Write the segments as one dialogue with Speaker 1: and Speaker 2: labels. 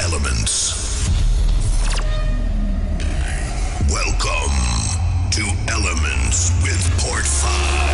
Speaker 1: elements. Welcome to Elements with Port 5.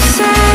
Speaker 2: say